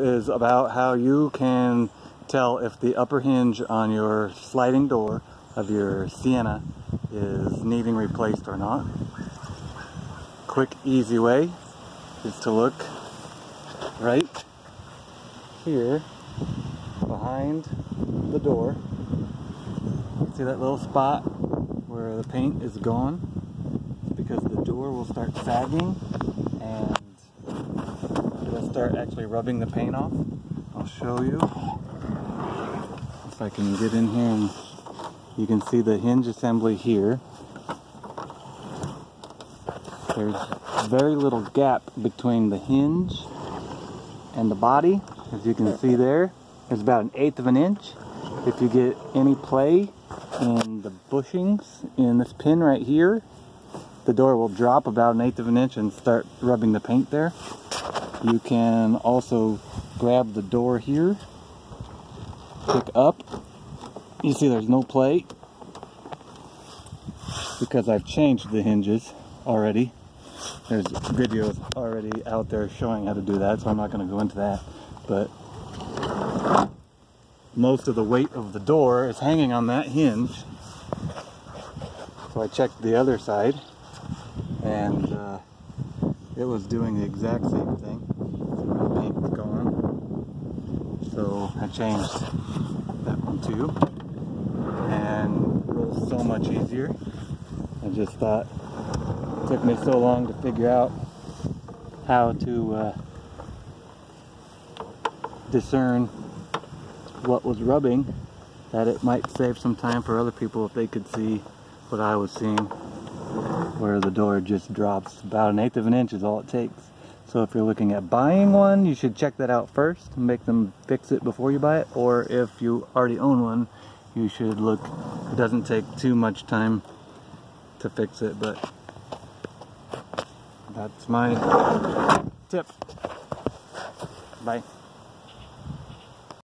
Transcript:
is about how you can tell if the upper hinge on your sliding door of your Sienna is needing replaced or not. Quick, easy way is to look right here behind the door. See that little spot where the paint is gone? Because the door will start sagging and it'll start actually rubbing the paint off. I'll show you if I can get in here and you can see the hinge assembly here. There's very little gap between the hinge and the body. As you can see there, It's about an eighth of an inch. If you get any play in the bushings in this pin right here, the door will drop about an eighth of an inch and start rubbing the paint there. You can also grab the door here, pick up. You see there's no plate because I've changed the hinges already. There's videos already out there showing how to do that, so I'm not going to go into that. But most of the weight of the door is hanging on that hinge. So I checked the other side, and uh, it was doing the exact same thing. The paint was gone. So I changed that one too. And it was so much easier. I just thought it took me so long to figure out how to uh, discern what was rubbing that it might save some time for other people if they could see what I was seeing where the door just drops about an eighth of an inch is all it takes so if you're looking at buying one you should check that out first and make them fix it before you buy it or if you already own one you should look it doesn't take too much time to fix it, but that's my tip. Bye.